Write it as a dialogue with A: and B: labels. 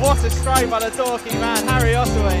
A: What a strike by the Dorky man, Harry Ottaway.